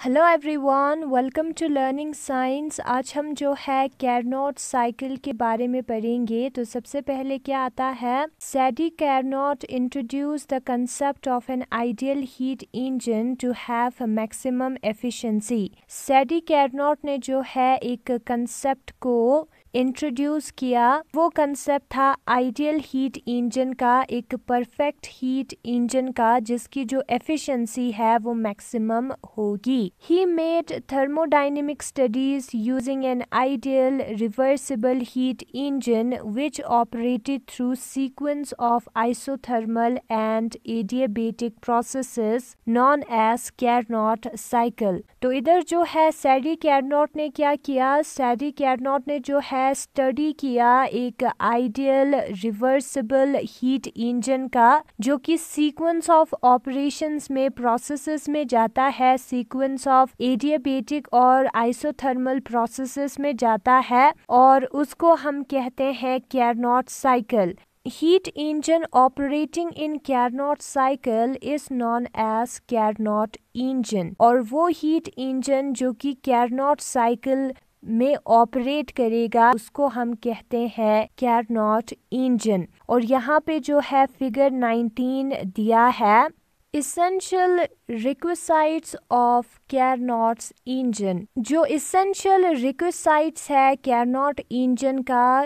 Hello everyone welcome to learning science आज हम जो है कैरनोट साइकिल के बारे में पढ़ेंगे। तो सबसे पहले क्या आता है? Sadi Carnot introduce the concept of an ideal heat engine to have maximum efficiency Sadi Carnot ने जो है एक कंसेप्ट को इंट्रोड्यूस किया, वो कंसेप्ट था आइडियल हीट इंजन का, एक परफेक्ट हीट इंजन का, जिसकी जो एफिशिएंसी है वो मैक्सिमम होगी। He made thermodynamic studies using an ideal reversible heat engine which operated through sequence of isothermal and adiabatic processes known as Carnot cycle तो इधर जो है सैडी कैरनॉट ने क्या किया? सैडी कैरनॉट ने जो है है स्टडी किया एक आइडियल रिवर्सिबल हीट इंजन का, जो कि सीक्वेंस ऑफ़ ऑपरेशंस में प्रोसेसेस में जाता है सीक्वेंस ऑफ़ एडियाबेटिक और आइसोथर्मल प्रोसेसेस में जाता है, और उसको हम कहते हैं Carnot cycle heat engine operating in Carnot cycle is known as Carnot engine, और वो heat engine जो कि Carnot cycle में ऑपरेट करेगा, उसको हम कहते हैं कैर नॉट इंजन और यहाँ पे जो है फिगर 19 दिया है essential requisites of Carnot's engine जो इसेंशियल रिक्वेसाइट्स है कैरनॉट इंजन का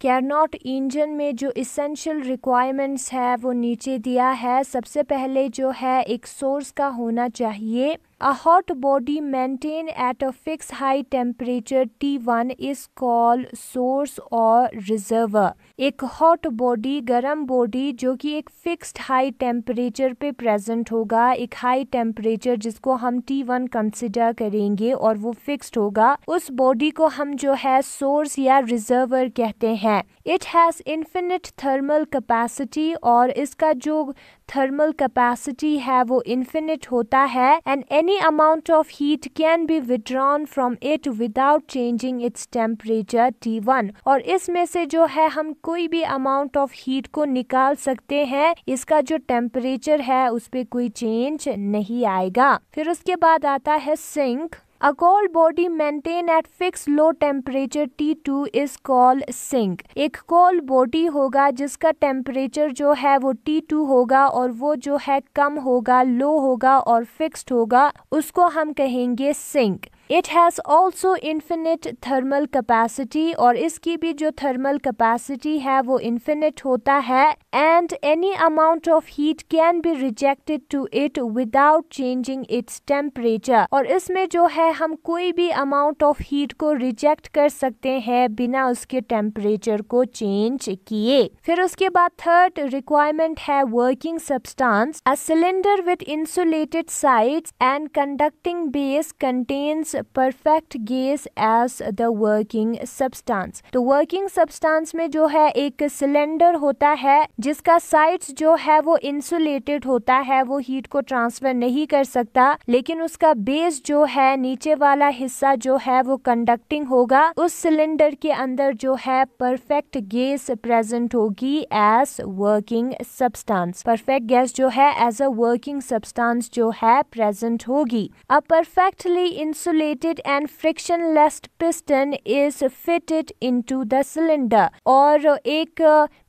कैरनॉट इंजन में जो इसेंशियल रिक्वायरमेंट्स है वो नीचे दिया है. सबसे पहले जो है एक सोर्स का होना चाहिए। A hot body maintained at a fixed high temperature T1 is called source or reservoir. एक हॉट बॉडी गर्म बॉडी जो कि एक फिक्स्ड हाई टेम्परेचर पे प्रेजेंट होगा, एक हाई टेम्परेचर जिसको हम T1 कंसिडर करेंगे और वो फिक्स्ड होगा, उस बॉडी को हम जो है सोर्स या रिजर्वर कहते हैं it has infinite thermal capacity और इसका जो थर्मल कैपेसिटी है, वो इन्फिनिट होता है and any amount of heat can be withdrawn from it without changing its temperature T one और इसमें से जो है, हम कोई भी अमाउंट ऑफ़ हीट को निकाल सकते हैं, इसका जो टेम्परेचर है, उस पर कोई चेंज नहीं आएगा। फिर उसके बाद आता है sink A cold body maintained at fixed low temperature T2 is called sink. एक cold body होगा जिसका टेम्परेचर जो है वो T2 होगा और वो जो है कम होगा लो होगा और फिक्स्ड होगा उसको हम कहेंगे sink it has also infinite thermal capacity और इसकी भी जो थर्मल कैपेसिटी है वो इन्फिनिट होता है and any amount of heat can be rejected to it without changing its temperature और इसमें जो है हम कोई भी अमाउंट ऑफ़ हीट को रिजेक्ट कर सकते हैं बिना उसके टेम्परेचर को चेंज किए। फिर उसके बाद थर्ड रिक्वायरमेंट है working substance a cylinder with insulated sides and conducting base contains perfect gas as the working substance तो वर्किंग सब्सटेंस में जो है एक सिलेंडर होता है, जिसका साइड्स जो है वो इंसुलेटेड होता है, वो हीट को ट्रांसफ़र नहीं कर सकता, लेकिन उसका बेस जो है, नीचे वाला हिस्सा जो है वो कंडक्टिंग होगा, उस सिलेंडर के अंदर जो है परफेक्ट गैस प्रेजेंट होगी as working substance perfect gas जो है एज अ वर्किंग सब्सटेंस जो है प्रेजेंट होगी। A perfectly insulated insulated and frictionless piston is fitted into the cylinder. और एक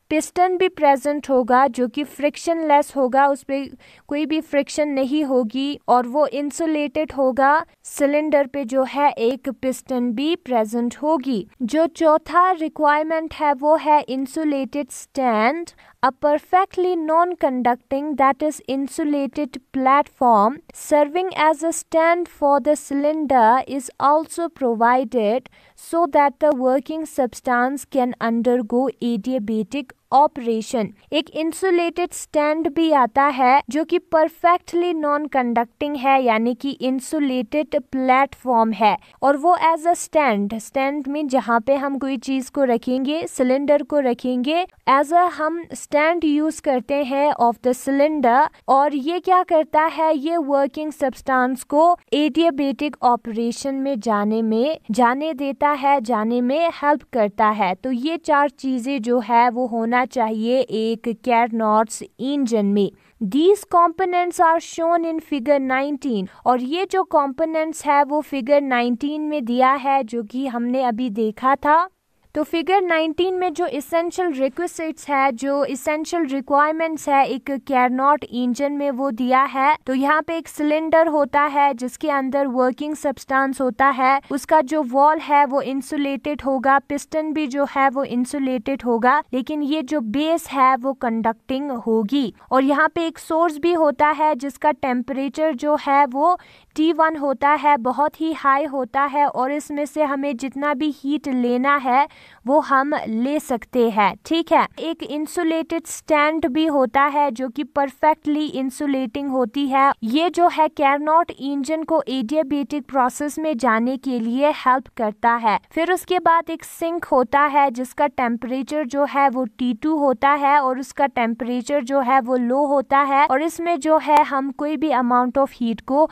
पिस्टन भी प्रेजेंट होगा जो कि फ्रिक्शन लेस होगा उस पर कोई भी फ्रिक्शन नहीं होगी और वो इंसुलेटेड होगा। सिलेंडर पे जो है एक पिस्टन भी प्रेजेंट होगी। जो चौथा रिक्वायरमेंट है वो है insulated stand a perfectly non-conducting that is insulated platform serving as a stand for the cylinder is also provided so that the working substance can undergo adiabatic operation. एक insulated stand भी आता है, जो कि perfectly non conducting है, यानी कि insulated platform है। और वो एज अ स्टैंड स्टैंड में जहाँ पे हम कोई चीज़ को रखेंगे सिलेंडर को रखेंगे एज अ हम स्टैंड यूज़ करते हैं ऑफ़ द सिलेंडर और ये क्या करता है, ये वर्किंग सब्सटेंस को एडियाबेटिक ऑपरेशन में जाने में, जाने देता है, जाने में हेल्प करता है। तो ये चार चीज़ें जो है, वो होना चाहिए एक कैरनॉर्स इंजन में। These components are shown in figure 19 और ये जो कॉम्पोनेंट्स है वो फिगर 19 में दिया है जो कि हमने अभी देखा था। तो फिगर 19 में जो इसेंशियल रिक्विजिट्स है, जो इसेंशियल रिक्वायरमेंट्स है, एक कैरनॉट इंजन में वो दिया है तो यहाँ पे एक सिलेंडर होता है, जिसके अंदर वर्किंग सब्सटेंस होता है, उसका जो वॉल है वो इंसुलेटेड होगा पिस्टन भी जो है वो इंसुलेटेड होगा, लेकिन ये जो बेस है वो कंडक्टिंग होगी। और यहाँ पे एक सोर्स भी होता है, जिसका टेम्परेचर जो है वो टी वन होता है, बहुत ही हाई होता है और इसमें से हमें जितना भी हीट लेना है, वो हम ले सकते हैं, ठीक है? एक इंसुलेटेड स्टैंड भी होता है जो कि परफेक्टली इंसुलेटिंग होती है। ये जो है कैरनॉट इंजन को एडियाबेटिक प्रोसेस में जाने के लिए हेल्प करता है। फिर उसके बाद एक सिंक होता है, जिसका टेम्परेचर जो है, वो टी टू होता है और उसका टेम्परेचर जो है, वो लो होता है। और इसमें जो है, हम कोई भी अमाउंट ऑफ़ हीट को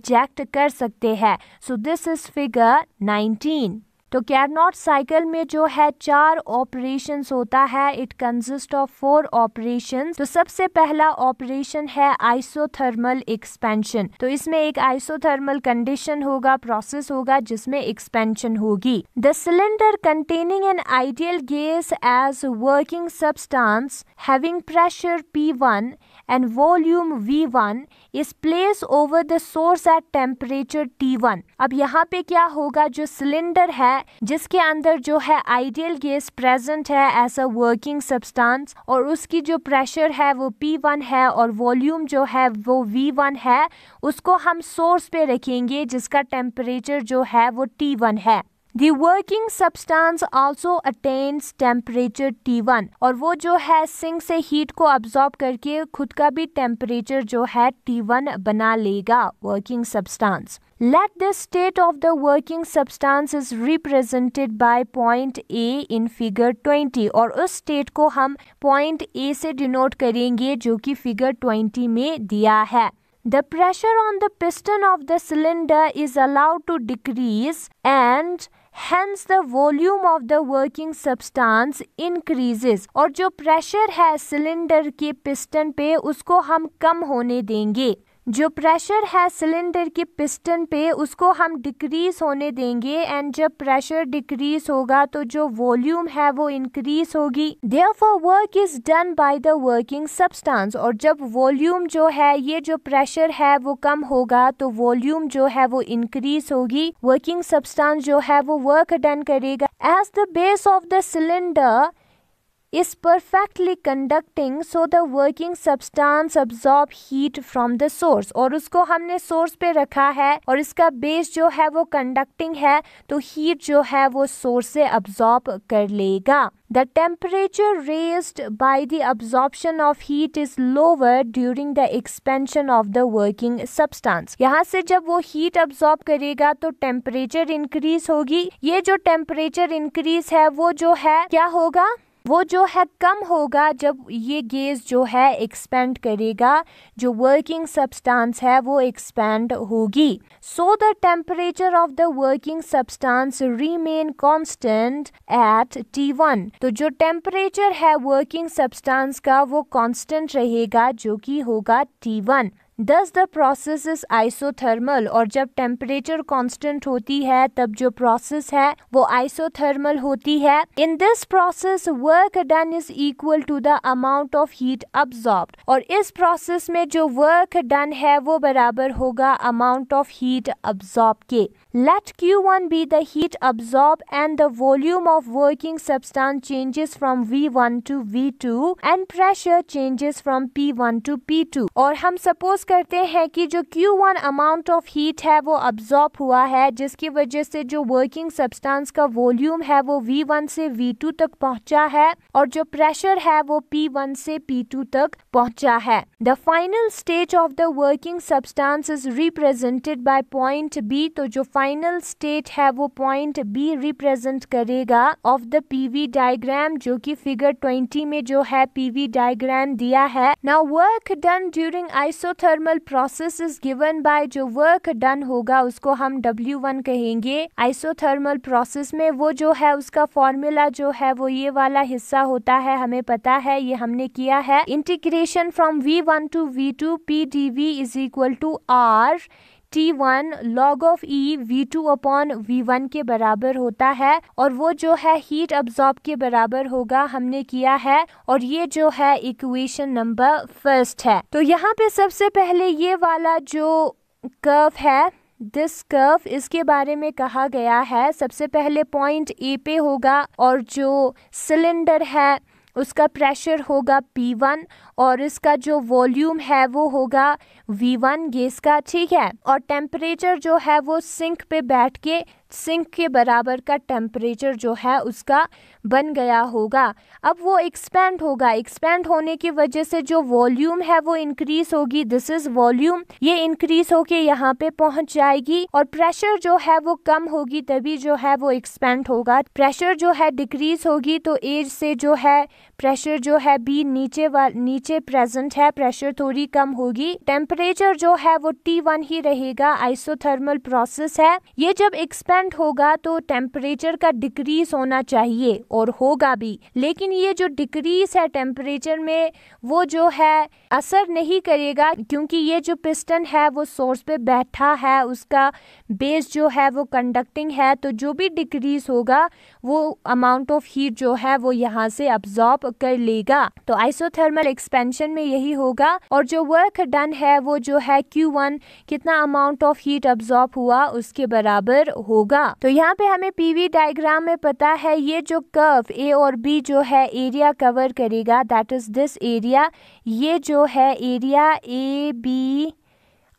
रिजेक्ट कर सकते हैं। सो दिस इज़ फिगर 19 तो कैरनॉट साइकिल में जो है चार ऑपरेशन होता है। It consist of four operation तो सबसे पहला ऑपरेशन है आइसोथर्मल एक्सपेंशन तो इसमें एक आइसोथर्मल कंडीशन होगा प्रोसेस होगा, जिसमें एक्सपेंशन होगी। The cylinder containing an ideal gas as working substance having pressure P1 and volume V1 is placed over the source at temperature T1. अब यहाँ पे क्या होगा जो सिलेंडर है, जिसके अंदर जो है आइडियल गैस प्रेजेंट है एज अ वर्किंग सब्सटेंस और उसकी जो प्रेशर है वो P1 है, और वॉल्यूम जो है वो V1 है, उसको हम सोर्स पे रखेंगे, जिसका टेम्परेचर जो है वो T1 है The working substance also attains temperature T1 और वो जो है सिंह से हीट को अब्जॉर्ब करके खुद का भी टेम्परेचर जो है T1 बना लेगा working substance let the state of the working substance is represented by point A in figure 20 और उस स्टेट को हम पॉइंट ए से डिनोट करेंगे जो कि फिगर 20 में दिया है. The pressure on the piston of the cylinder is allowed to decrease and hence the volume of the working substance increases और जो प्रेशर है सिलेंडर के पिस्टन पे, उसको हम कम होने देंगे। जो प्रेशर है सिलेंडर के पिस्टन पे, उसको हम डिक्रीज होने देंगे एंड जब प्रेशर डिक्रीज होगा तो जो वॉल्यूम है वो इंक्रीज होगी। Therefore work is done by the working substance और जब वॉल्यूम जो है, ये जो प्रेशर है वो कम होगा तो वॉल्यूम जो है वो इंक्रीज होगी। वर्किंग सब्सटेंस जो है वो वर्क डन करेगा। As the base of the cylinder is perfectly conducting so the working substance absorb heat from the source और उसको हमने सोर्स पे रखा है और इसका बेस जो है वो कंडक्टिंग है तो हीट जो है वो सोर्स से अब्सॉर्ब कर लेगा The temperature raised by the absorption of heat is lower during the expansion of the working substance. यहाँ से जब वो heat absorb करेगा तो temperature increase होगी ये जो temperature increase है वो जो है क्या होगा वो जो है कम होगा जब ये गेज जो है एक्सपेंड करेगा, जो वर्किंग सब्सटेंस है वो एक्सपेंड होगी। So the temperature of the working substance remain constant at T one तो जो टेम्परेचर है वर्किंग सब्सटेंस का वो कांस्टेंट रहेगा जो कि होगा T one thus the process is isothermal और जब टेम्परेचर कॉन्स्टेंट होती है, तब जो प्रोसेस है, वो आइसोथर्मल होती है। In this process work done is equal to the amount of heat absorb और इस प्रोसेस में जो वर्क डन है, वो बराबर होगा अमाउंट ऑफ़ हीट अब्जॉर्ब के। Heat absorb and the volume of working substance changes from V one to V two and pressure changes from P one to P two और हम suppose करते हैं कि जो Q1 अमाउंट ऑफ़ हीट है वो absorb हुआ है, जिसकी वजह से जो वर्किंग सब्सटेंस का वॉल्यूम है वो V1 से V2 तक पहुँचा है और जो प्रेशर है वो P1 से P2 तक पहुँचा है। The final stage of the working substance is represented by point B तो जो फाइनल स्टेट है वो पॉइंट बी रिप्रेजेंट करेगा ऑफ़ द पीवी डायग्राम जो कि फिगर 20 में जो है पीवी डायग्राम दिया है। Now work done during isothermal process is given by जो वर्क डन होगा उसको हम W1 कहेंगे। आइसोथर्मल प्रोसेस में वो जो है उसका फॉर्मूला जो है वो ये वाला हिस्सा होता है, हमें पता है, ये हमने किया है। Integration from V1 to V2 PdV is equal to R T one log of e V two upon V one के बराबर होता है और वो जो है हीट अब्जॉर्ब के बराबर होगा हमने किया है और ये जो है इक्वेशन नंबर फ़र्स्ट है। तो यहाँ पे सबसे पहले ये वाला जो कर्व है दिस कर्व इसके बारे में कहा गया है। सबसे पहले पॉइंट ए पे होगा और जो सिलेंडर है, उसका प्रेशर होगा P1 और इसका जो वॉल्यूम है वो होगा V1 गैस का, ठीक है? और टेम्परेचर जो है वो सिंक पे बैठ के, सिंक के बराबर का टेम्परेचर जो है उसका बन गया होगा। अब वो एक्सपेंड होगा। एक्सपेंड होने की वजह से जो वॉल्यूम है वो इंक्रीज होगी। दिस इज़ वॉल्यूम ये इंक्रीज होके यहाँ पे पहुँच जाएगी और प्रेशर जो है वो कम होगी, तभी जो है वो एक्सपेंड होगा। प्रेशर जो है डिक्रीज होगी तो एज से जो है प्रेशर जो है बी नीचे वा, नीचे प्रेजेंट है प्रेशर थोड़ी कम होगी। टेम्परेचर जो है वो टी वन ही रहेगा आइसोथर्मल प्रोसेस है। ये जब एक्सपेंड होगा तो टेम्परेचर का डिक्रीज होना चाहिए, और होगा भी। लेकिन ये जो डिक्रीज है टेम्परेचर में, वो जो है, असर नहीं करेगा, क्योंकि ये जो पिस्टन है, वो सोर्स पे बैठा है, उसका बेस जो है वो कंडक्टिंग है तो जो भी डिक्रीज होगा, वो अमाउंट ऑफ़ हीट जो है वो यहाँ से अब्जॉर्ब कर लेगा। तो आइसोथर्मल एक्सपेंशन में यही होगा। और जो वर्क डन है, वो जो है Q1 कितना अमाउंट ऑफ़ हीट अब्जॉर्ब हुआ, उसके बराबर होगा। तो यहाँ पे हमें पीवी डायग्राम में पता है, ये जो कर्व ए और बी जो है एरिया कवर करेगा दैट इज़ दिस एरिया ये जो है area A B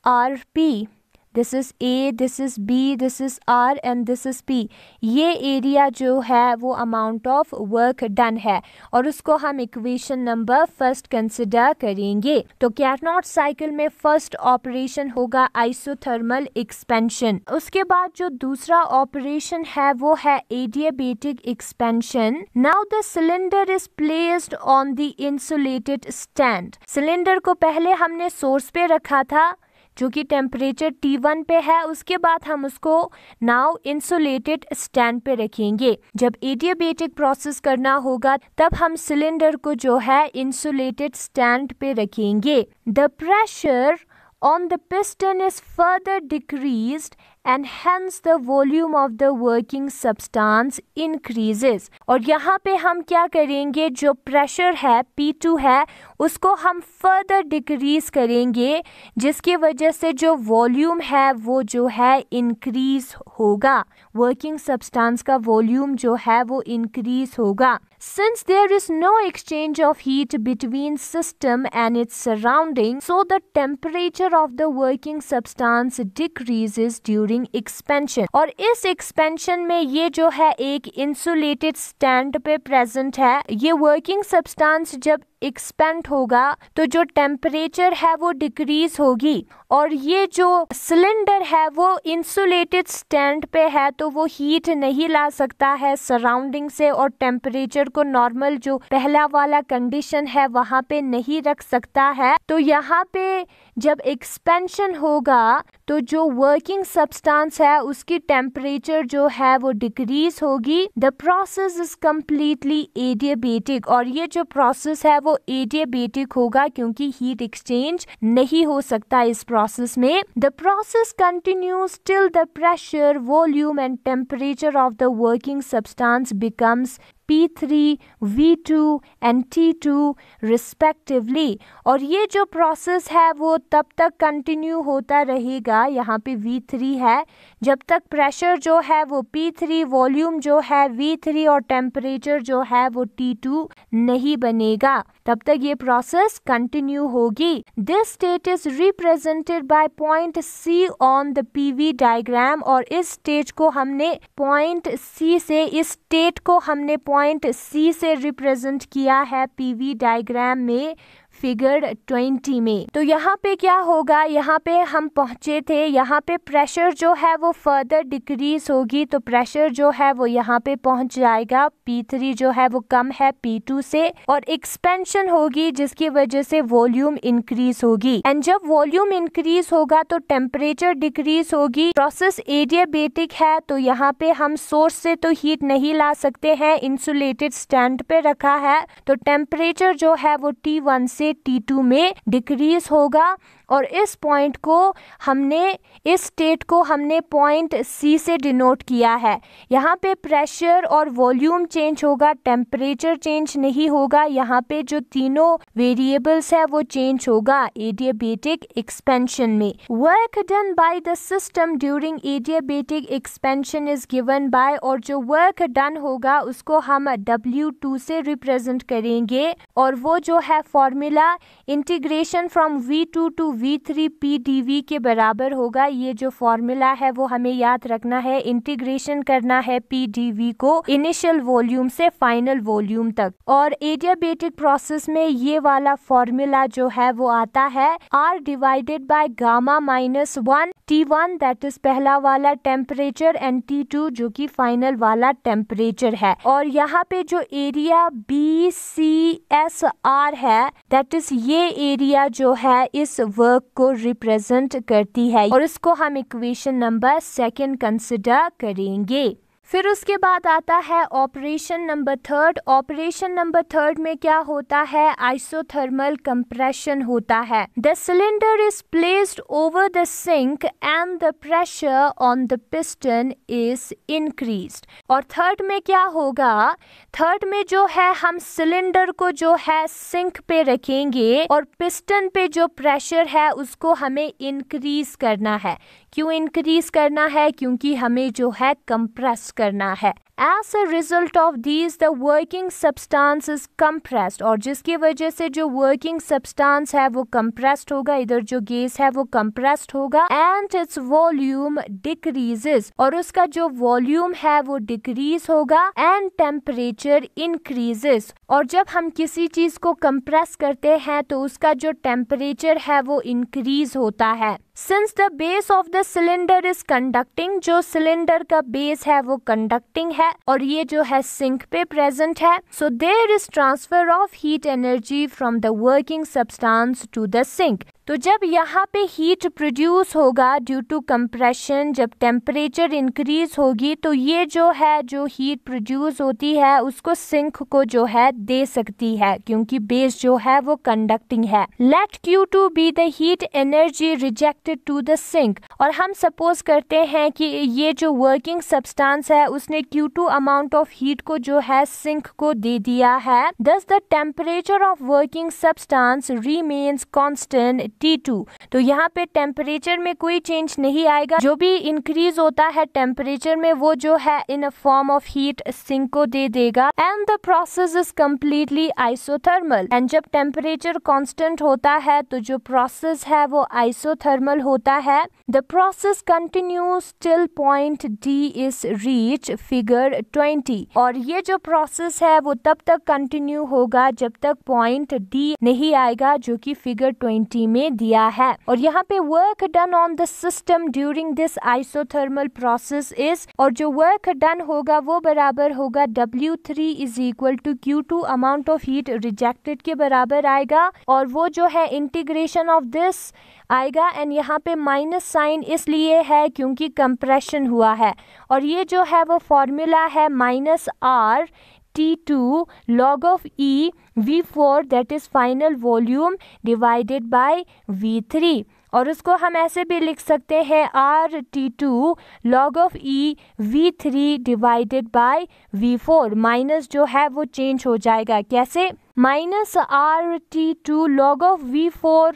R P this is A this is B this is R and this is P ये एरिया जो है वो अमाउंट ऑफ़ वर्क डन है और उसको हम इक्वेशन नंबर फ़र्स्ट कंसिडर करेंगे। तो कैरनॉट साइकिल में फ़र्स्ट ऑपरेशन होगा आइसोथर्मल एक्सपेंशन उसके बाद जो दूसरा ऑपरेशन है वो है adiabatic expansion now the cylinder is placed on the insulated stand cylinder को पहले हमने सोर्स पे रखा था। जो कि टेम्परेचर टी वन पे है, उसके बाद हम उसको नाउ इंसुलेटेड स्टैंड पे रखेंगे। जब एडियाबेटिक प्रोसेस करना होगा, तब हम सिलेंडर को जो है इंसुलेटेड स्टैंड पे रखेंगे। The pressure on the piston is further decreased and hence the volume of the working substance increases. और यहाँ पे हम क्या करेंगे? जो प्रेशर है P2 है, उसको हम फर्दर डिक्रीज करेंगे, जिसकी वजह से जो वॉल्यूम है, वो जो है इंक्रीज होगा। वर्किंग सब्सटेंस का वॉल्यूम जो है, वो इंक्रीज होगा। Since there is no exchange of heat between system and its surrounding, so the temperature of the working substance decreases during expansion. और इस expansion में ये जो है एक insulated stand पे present है ये working substance जब एक्सपेंड होगा तो जो टेम्परेचर है वो डिक्रीज होगी। और ये जो सिलेंडर है वो इंसुलेटेड स्टैंड पे है तो वो हीट नहीं ला सकता है सराउंडिंग से और टेम्परेचर को नॉर्मल जो पहला वाला कंडीशन है वहाँ पे नहीं रख सकता है। तो यहाँ पे जब एक्सपेंशन होगा तो जो वर्किंग सब्सटेंस है, उसकी टेम्परेचर जो है, वो डिक्रीज होगी। The process is completely adiabatic और ये जो प्रोसेस है, वो एडियाबेटिक होगा क्योंकि हीट एक्सचेंज नहीं हो सकता इस प्रोसेस में। The process continues till the pressure volume and temperature of the working substance becomes P3, V2 and T2 respectively और ये जो प्रोसेस है वो तब तक कंटिन्यू होता रहेगा। यहाँ पे V3 है। जब तक प्रेशर जो है वो P3 वॉल्यूम जो है V3 और टेम्परेचर जो है वो T2 नहीं बनेगा। तब तक ये प्रोसेस कंटिन्यू होगी। This state is represented by point C on the PV diagram और इस स्टेज को हमने पॉइंट सी से, इस स्टेट को हमने पॉइंट सी से रिप्रेजेंट किया है पीवी डायग्राम में। फिगर ट्वेंटी में। तो यहाँ पे क्या होगा? यहाँ पे हम पहुँचे थे। यहाँ पे प्रेशर जो है वो फर्दर डिक्रीज होगी। तो प्रेशर जो है वो यहाँ पे पहुँच जाएगा। P3 जो है वो कम है P2 से। और एक्सपेंशन होगी जिसकी वजह से वॉल्यूम इंक्रीज होगी। एंड जब वॉल्यूम इंक्रीज होगा तो टेम्परेचर डिक्रीज होगी। प्रोसेस एडियाबेटिक है। तो यहाँ पे हम सोर्स से तो हीट नहीं ला सकते हैं। इंसुलेटेड स्टैंड पे रखा है। तो टेम्परेचर जो है वो T1 से T2 में डिक्रीज होगा। और इस पॉइंट को हमने, इस स्टेट को हमने पॉइंट सी से डिनोट किया है। यहाँ पे प्रेशर और वॉल्यूम चेंज होगा टेम्परेचर चेंज नहीं होगा, यहाँ पे जो तीनों वेरिएबल्स है वो चेंज होगा एडियाबेटिक एक्सपेंशन में। Work done by the system during adiabatic expansion is given by और जो वर्क डन होगा उसको हम W2 से रिप्रेजेंट करेंगे और वो जो है formula integration from V2 to V three P D V के बराबर होगा। ये जो फॉर्मूला है, वो हमें याद रखना है। इंटीग्रेशन करना है पी डी वी को इनिशियल वॉल्यूम से फाइनल वॉल्यूम तक। और एडियाबेटिक प्रोसेस में ये वाला फॉर्मूला जो है, वो आता है R divided by gamma minus one T one that is पहला वाला टेम्परेचर एंड टी टू जो कि फाइनल वाला टेम्परेचर है। और यहाँ पे जो area B C S R है दैट इज़ ये एरिया जो है, इस वर्क वर्क को रिप्रेजेंट करती है। और इसको हम इक्वेशन नंबर सेकेंड कंसिडर करेंगे। फिर उसके बाद आता है operation number third. Operation number third में क्या होता है? आइसोथर्मल कंप्रेशन होता है। The cylinder is placed over the sink and the pressure on the piston is increase और थर्ड में क्या होगा? थर्ड में जो है, हम सिलेंडर को जो है, सिंक पे रखेंगे और पिस्टन पे जो प्रेशर है, उसको हमें इंक्रीज करना है। क्यों इंक्रीज करना है? क्योंकि हमें जो है कंप्रेस करना है। As a result of these the working substance is compressed और जिसकी वजह से जो वर्किंग सब्सटेंस है वो कंप्रेस्ड होगा, इधर जो गैस है वो कंप्रेस्ड होगा एंड इट्स वॉल्यूम डिक्रीजेस और उसका जो वॉल्यूम है वो डिक्रीज होगा एंड टेम्परेचर इंक्रीजेस और जब हम किसी चीज़ को कंप्रेस करते हैं तो उसका जो टेम्परेचर है वो इंक्रीज होता है। Since the base of the cylinder is conducting जो सिलेंडर का बेस है, वो कंडक्टिंग है, और ये जो है सिंक पे प्रेजेंट है so there is transfer of heat energy from the working substance to the sink तो जब यहाँ पे हीट प्रोड्यूस होगा ड्यू टू कंप्रेशन जब टेम्परेचर इंक्रीज होगी तो ये जो है, जो हीट प्रोड्यूस होती है, उसको सिंक को जो है दे सकती है, क्योंकि बेस जो है वो कंडक्टिंग है। Let Q two be the heat energy rejected to the sink और हम सपोज़ करते हैं कि ये जो वर्किंग सब्सटेंस है, उसने Q two amount of heat को जो है सिंक को दे दिया है। Thus the temperature of working substance remains constant T two. तो यहाँ पे टेम्परेचर में कोई चेंज नहीं आएगा। जो भी इंक्रीज होता है टेम्परेचर में, वो जो है in a form of heat sink को दे देगा। And the process is completely isothermal and जब टेम्परेचर कॉन्स्टेंट होता है तो जो प्रोसेस है, वो आइसोथर्मल होता है। The process continues till point D is reach figure twenty और ये जो प्रोसेस है, वो तब तक कंटिन्यू होगा जब तक पॉइंट डी नहीं आएगा, जो कि फिगर ट्वेंटी में में दिया है। और यहाँ पे work done on the system during this isothermal process is और जो वर्क डन होगा वो बराबर होगा W3 three is equal to Q two amount of heat rejected के बराबर आएगा। और वो जो है इंटीग्रेशन ऑफ़ दिस आएगा। एंड यहाँ पे माइनस साइन इसलिए है क्योंकि कंप्रेशन हुआ है। और ये जो है वो फॉर्मूला है minus R T two log of e V four that is final volume divided by V three और उसको हम ऐसे भी लिख सकते हैं R T two log of e V three divided by V four minus जो है, वो चेंज हो जाएगा। कैसे? Minus R T two log of V four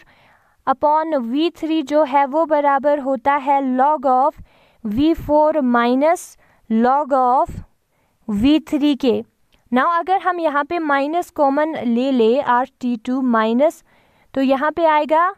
upon V three जो है, वो बराबर होता है log of V four minus log of V three के। नाउ अगर हम यहाँ पे माइनस कॉमन ले ले आर टी टू माइनस तो यहाँ पे आएगा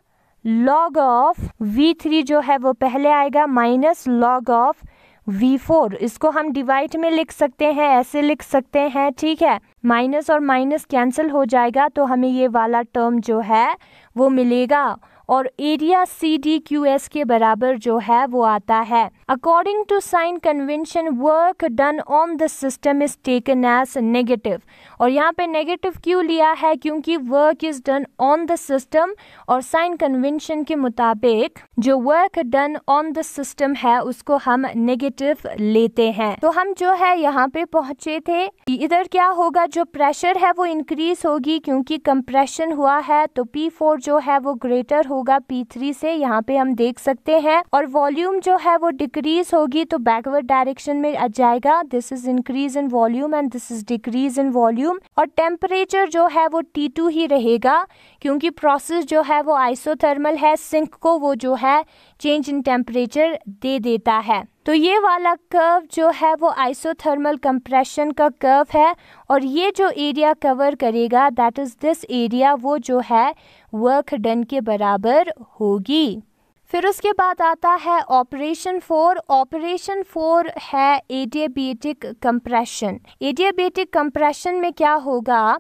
लॉग ऑफ़ वी थ्री जो है वो पहले आएगा minus log of V four इसको हम डिवाइड में लिख सकते हैं, ऐसे लिख सकते हैं, ठीक है? माइनस और माइनस कैंसिल हो जाएगा तो हमें ये वाला टर्म जो है वो मिलेगा। और area C D Q S के बराबर जो है वो आता है। According to sign convention work done on the system is taken as negative और यहाँ पे नेगेटिव क्यों लिया है? क्योंकि work is done on the system और साइन कन्वेंशन के मुताबिक जो work done on the system है, उसको हम नेगेटिव लेते हैं। तो हम जो है यहाँ पे पहुँचे थे इधर क्या होगा? जो प्रेशर है वो इंक्रीज होगी क्योंकि कंप्रेशन हुआ है तो पी फोर जो है वो ग्रेटर होगा। P3 से यहाँ पे हम देख सकते हैं। और वॉल्यूम जो है वो डिक्रीज होगी तो बैकवर्ड डायरेक्शन में आ जाएगा। This is increase in volume and this is decrease in volume और टेम्परेचर जो है वो टी टू ही रहेगा, क्योंकि प्रोसेस जो है वो आइसोथर्मल है सिंक को वो जो है चेंज इन टेम्परेचर दे देता है। तो ये वाला कर्व जो है वो आइसोथर्मल कंप्रेशन का कर्व है और ये जो एरिया कवर करेगा दैट इज़ दिस एरिया वो जो है वर्क डन के बराबर होगी। फिर उसके बाद आता है ऑपरेशन फोर ऑपरेशन फोर है एडियाबेटिक कंप्रेशन एडियाबेटिक कंप्रेशन में क्या होगा?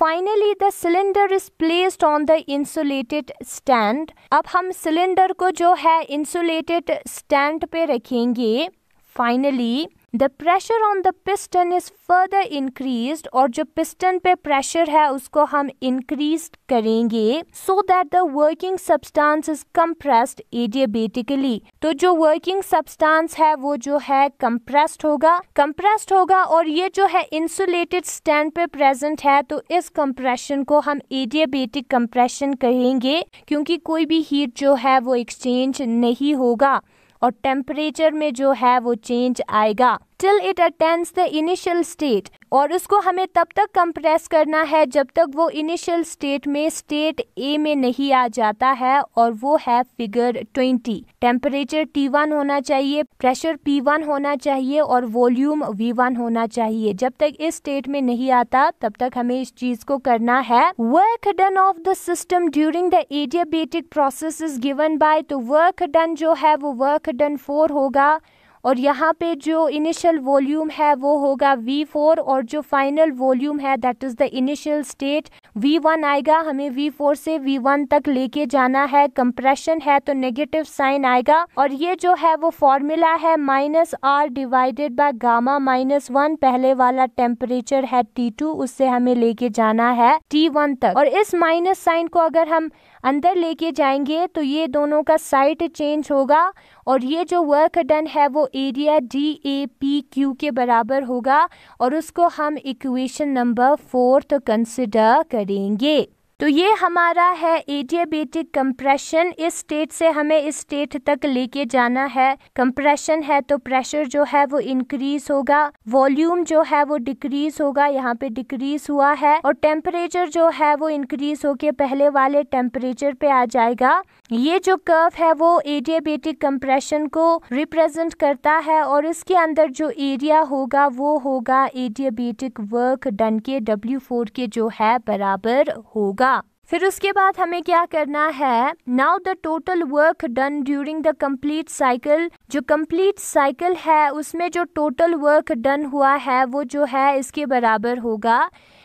Finally the cylinder is placed on the insulated stand अब हम सिलेंडर को जो है इंसुलेटेड स्टैंड पे रखेंगे. Finally the pressure on the piston is further increase और जो पिस्टन पे प्रेशर है, उसको हम इंक्रीज करेंगे so that the working substance is compressed adiabatically तो जो वर्किंग सब्सटेंस है, वो जो है कंप्रेस्ड होगा। कंप्रेस्ड होगा और ये जो है इंसुलेटेड स्टैंड पे प्रेजेंट है तो इस कंप्रेशन को हम एडियाबेटिक कंप्रेशन कहेंगे, क्योंकि कोई भी हीट जो है, वो एक्सचेंज नहीं होगा। और टेम्परेचर में जो है वो चेंज आएगा। Till it attends the initial state और उसको हमें तब तक कंप्रेस करना है जब तक वो इनिशियल स्टेट में स्टेट ए में नहीं आ जाता है और वो है फिगर 20 टेम्परेचर T1 होना चाहिए प्रेशर P1 होना चाहिए और वॉल्यूम V1 होना चाहिए. जब तक इस स्टेट में नहीं आता, तब तक हमें इस चीज़ को करना है. Work done of the system during the adiabatic process is given by तो वर्क डन जो है वो वर्क डन फोर होगा. और यहाँ पे जो इनिशियल वॉल्यूम है, वो होगा V4 और जो फाइनल वॉल्यूम है that is the initial state V1 आएगा। हमें V4 से V1 तक लेके जाना है। कंप्रेशन है तो नेगेटिव साइन आएगा। और ये जो है, वो फॉर्मूला है minus R divided by gamma minus one पहले वाला टेम्परेचर है T2 उससे हमें लेके जाना है T1 तक। और इस माइनस साइन को अगर हम अंदर लेके जाएँगे तो ये दोनों का साइट चेंज होगा और ये जो वर्क डन है वो area D A P Q के बराबर होगा और उसको हम इक्वेशन नंबर फोर्थ कंसिडर करेंगे। तो ये हमारा है एडियाबेटिक कंप्रेशन इस स्टेट से हमें इस स्टेट तक लेके जाना है। कंप्रेशन है तो प्रेशर जो है वो इंक्रीज होगा। वॉल्यूम जो है वो डिक्रीज होगा। यहाँ पे डिक्रीज हुआ है। और टेम्परेचर जो है वो इंक्रीज होके पहले वाले टेम्परेचर पे आ जाएगा। ये जो कर्व है वो एडियाबेटिक कंप्रेशन को रिप्रेजेंट करता है और इसके अंदर जो एरिया होगा वो होगा एडियाबेटिक वर्क डन के डब्ल्यू फोर के जो है बराबर होगा। फिर उसके बाद हमें क्या करना है? Now the total work done during the complete cycle जो कंप्लीट साइकिल है, उसमें जो टोटल वर्क डन हुआ है, वो जो है इसके बराबर होगा।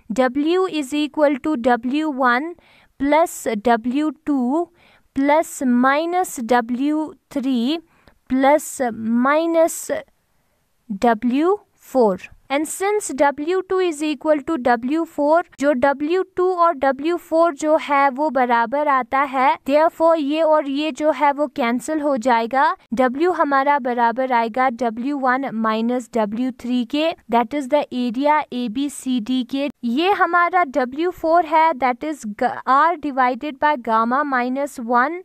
W is equal to W one plus W two plus minus W three plus minus W four and since W2 two is equal to W4 जो W2 और W4 जो है वो बराबर आता है देयरफॉर ये और ये जो है वो कैंसिल हो जाएगा। W हमारा बराबर आएगा W1 वन माइनस डब्ल्यू के that is the area A B C D के। ये हमारा W4 है that is R divided by gamma minus one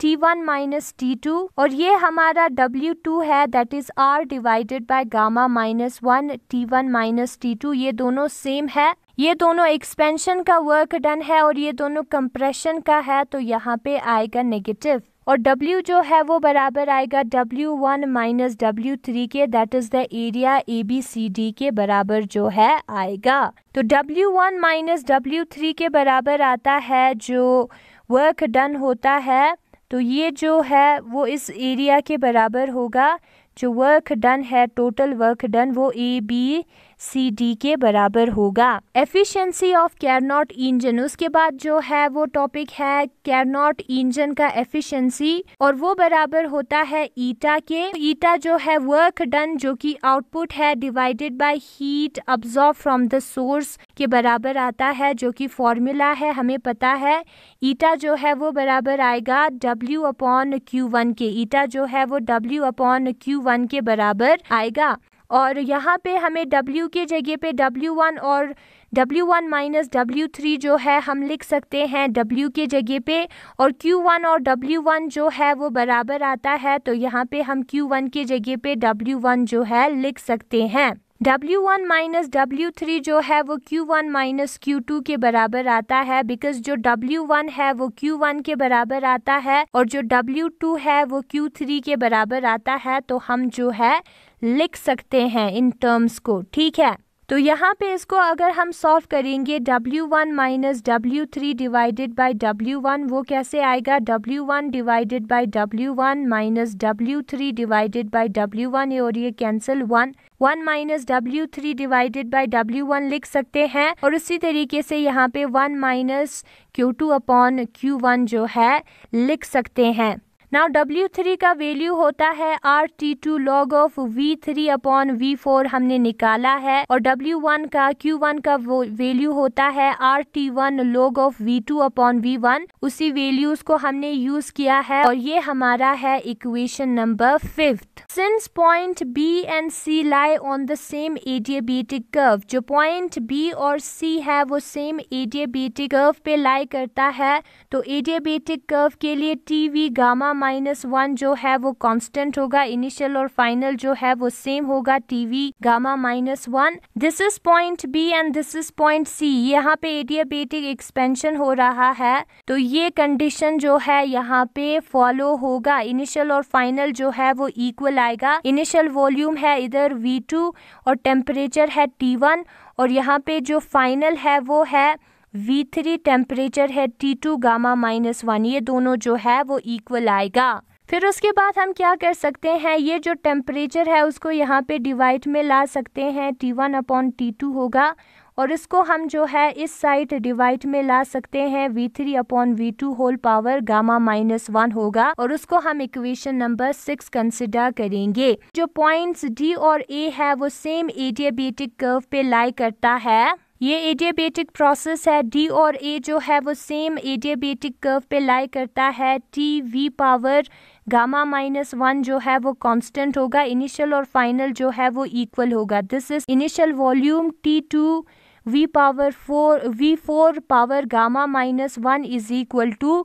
T one minus T two और ये हमारा डब्ल्यू टू है that is R divided by gamma minus one T one minus T two ये दोनों सेम है। ये दोनों एक्सपेंशन का वर्क डन है और ये दोनों कंप्रेशन का है तो यहाँ पे आएगा नेगेटिव और W जो है, वो बराबर आएगा W one minus W three के that is the area A B C D के बराबर जो है, आएगा। तो W one minus W three के बराबर आता है, जो वर्क डन होता है तो ये जो है, वो इस एरिया के बराबर होगा, जो वर्क डन है टोटल वर्क डन वो ए बी सी डी के बराबर होगा। एफिशिएंसी ऑफ़ कैरनॉट इंजन उसके बाद जो है वो टॉपिक है कैरनॉट इंजन का एफिशिएंसी और वो बराबर होता है ईटा के। ईटा जो है वर्क डन जो कि आउटपुट है divided by heat absorb from the source के बराबर आता है, जो कि फॉर्मूला है, हमें पता है। ईटा जो है वो बराबर आएगा डब्ल्यू अपॉन क्यू वन के। ईटा जो है वो डब्ल्यू अपॉन क्यू वन के बराबर आएगा। और यहाँ पे हमें W के जगह पे W1 और W1 माइनस डब्ल्यू थ्री जो है, हम लिख सकते हैं W के जगह पे और Q1 और W1 जो है, वो बराबर आता है तो यहाँ पे हम Q1 के जगह पे W1 जो है, लिख सकते हैं। W1 वन माइनस डब्ल्यू जो है, वो Q1 वन माइनस क्यू के बराबर आता है बिकॉज़ जो W1 है, वो Q1 के बराबर आता है और जो W2 है, वो Q3 के बराबर आता है तो हम जो है लिख सकते हैं इन टर्म्स को, ठीक है? तो यहाँ पे इसको अगर हम सॉल्व करेंगे W1 one minus W three divided by W one वो कैसे आएगा? W1 one divided by W one minus W three divided by W one और ये cancel one one minus W three divided by W one लिख सकते हैं। और उसी तरीके से यहाँ पे one minus Q two upon Q one जो है, लिख सकते हैं। नाउ W3 का वैल्यू होता है R T two log of V three upon V four हमने निकाला है और W1 का Q1 का वैल्यू होता है R T one log of V two upon V one उसी वैल्यूज़ को हमने यूज़ किया है और ये हमारा है equation number fifth since point B and C lie on the same adiabatic curve जो पॉइंट बी और सी है वो सेम एडियाबेटिक कर्व पे लाई करता है तो एडियाबेटिक कर्व के लिए T V gamma minus one जो है वो कांस्टेंट होगा इनिशियल और फाइनल जो है वो सेम होगा T V gamma minus one this is point B and this is point C यहाँ पे एडियाबेटिक एक्सपेंशन हो रहा है तो कंडीशन जो है यहाँ पे फॉलो होगा। इनिशियल और फाइनल जो है वो इक्वल आएगा। इनिशियल वॉल्यूम है इधर वी टू और टेम्परेचर है टी वन और यहाँ पे जो फाइनल है वो है वी थ्री टेम्परेचर है T two gamma minus one ये दोनों जो है वो इक्वल आएगा। फिर उसके बाद हम क्या कर सकते हैं? ये जो टेम्परेचर है उसको यहाँ पे डिवाइड में ला सकते हैं। T one upon T two होगा। और इसको हम जो है इस साइड डिवाइड में ला सकते हैं V three upon V two whole power gamma minus one होगा और उसको हम इक्वेशन नंबर सिक्स कंसिडर करेंगे। जो पॉइंट्स डी और ए है, वो सेम एडियाबेटिक कर्व पे लाई करता है। ये एडियाबेटिक प्रोसेस है डी और ए जो है, वो सेम एडियाबेटिक कर्व पे लाई करता है। T V power gamma minus one जो है, वो कांस्टेंट होगा। इनिशियल और फाइनल जो है, वो इक्वल होगा। This is initial volume T two V power four V four power gamma minus one is equal to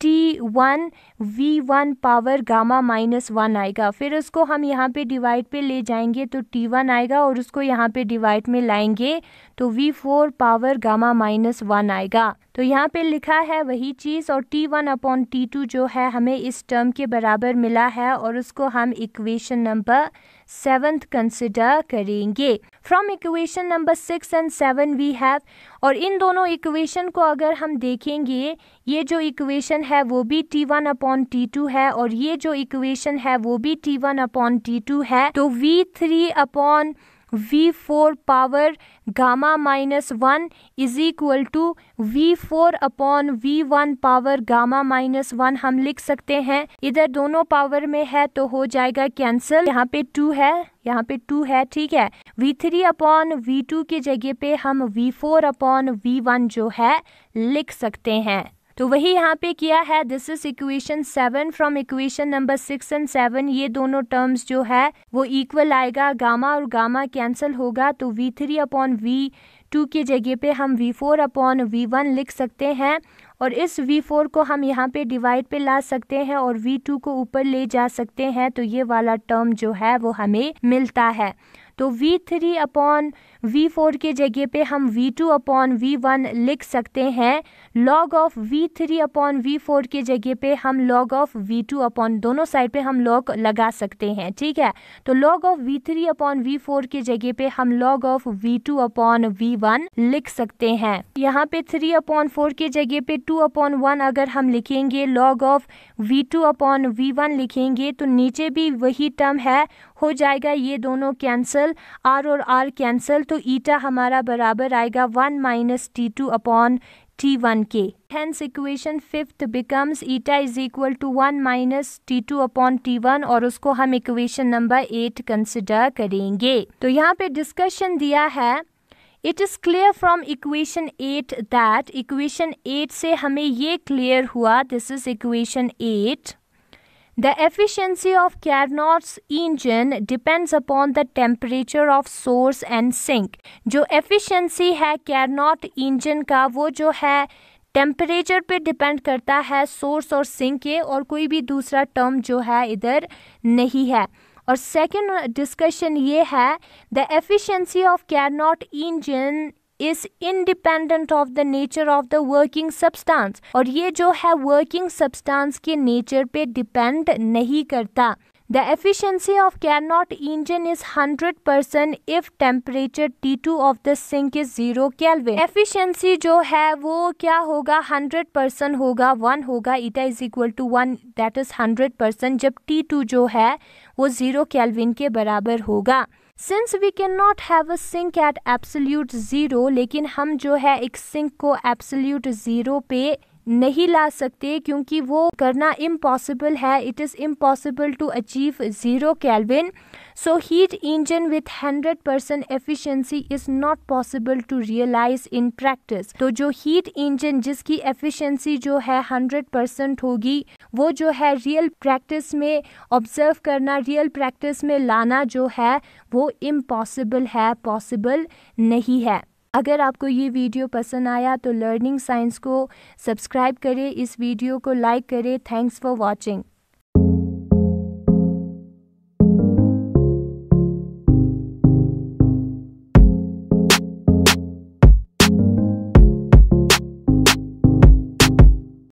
T one V one power gamma minus one आएगा। फिर उसको हम यहाँ पे डिवाइड पे ले जाएँगे तो टी वन आएगा और उसको यहाँ पे डिवाइड में लाएँगे तो V four power gamma minus one आएगा। तो यहाँ पे लिखा है वही चीज़ और T one upon T two जो है हमें इस टर्म के बराबर मिला है और उसको हम इक्वेशन नंबर सेवंथ कंसिडर करेंगे। From equation number six and seven we have और इन दोनों इक्वेशन को अगर हम देखेंगे, ये जो इक्वेशन है वो भी T one upon T two है, और ये जो इक्वेशन है वो भी T one upon T two है तो V three upon V four power gamma minus one is equal to V four upon V one power gamma minus one हम लिख सकते हैं। इधर दोनों पावर में है तो हो जाएगा कैंसिल यहाँ पे टू है, यहाँ पे टू है, ठीक है। V three upon V two की जगह पे हम V four upon V one जो है लिख सकते हैं। तो वही यहाँ पे किया है। This is equation seven from equation number six and seven ये दोनों टर्म्स जो है, वो इक्वल आएगा। गामा और गामा कैंसिल होगा। तो V three upon V two की जगह पे हम V four upon V one लिख सकते हैं। और इस वी फोर को हम यहाँ पे डिवाइड पे ला सकते हैं और वी टू को ऊपर ले जा सकते हैं। तो ये वाला टर्म जो है, वो हमें मिलता है। तो V three upon V four के जगह पे हम वी टू अपॉन वी लिख सकते हैं। Log of V three upon V के जगह पे हम log of V two upon दोनों साइड पे हम लॉग लगा सकते हैं, ठीक है? तो log of V three upon V के जगह पे हम log of V two upon V लिख सकते हैं। यहाँ पे थ्री अपॉन फोर के जगह पे टू अपॉन वन अगर हम लिखेंगे log of V two upon V लिखेंगे तो नीचे भी वही टर्म है। हो जाएगा ये दोनों कैंसिल आर और आर कैंसिल तो ईटा हमारा बराबर आएगा one minus T two upon T one के। Hence equation fifth becomes eta is equal to one minus T two upon T one और उसको हम इक्वेशन नंबर एट कंसिडर करेंगे। तो यहाँ पे डिस्कशन दिया है। It is clear from equation eight that equation eight से हमें ये क्लियर हुआ this is equation eight The efficiency of Carnot's engine depends upon the temperature of source and sink. जो efficiency है Carnot engine का वो जो है टेम्परेचर पे डिपेंड करता है सोर्स और सिंक के और कोई भी दूसरा टर्म जो है इधर नहीं है और सेकेंड डिस्कशन ये है the efficiency of Carnot engine is independent of the nature of the working substance और ये जो है वर्किंग सब्सटेंस के नेचर पे डिपेंड नहीं करता। The efficiency of Carnot engine is 100 percent if temperature T two of the sink is zero kelvin efficiency जो है वो क्या होगा? 100 परसेंट होगा वन होगा eta is equal to one that is 100 percent जब टी टू जो है वो ज़ीरो कैलविन के बराबर होगा। Since we can not have a sink at absolute zero लेकिन हम जो है एक सिंक को एब्सोल्यूट ज़ीरो पे नहीं ला सकते क्योंकि वो करना इम्पॉसिबल है. It is impossible to achieve zero kelvin so heat engine with hundred percent efficiency is not possible to realise in practice तो जो हीट इंजन जिसकी एफिशिएंसी जो है हंड्रेड परसेंट होगी, वो जो है रियल प्रैक्टिस में ऑब्ज़र्व करना रियल प्रैक्टिस में लाना जो है, वो इम्पॉसिबल है पॉसिबल नहीं है. अगर आपको ये वीडियो पसंद आया तो लर्निंग साइंस को सब्सक्राइब करें, इस वीडियो को लाइक करें। Thanks for watching.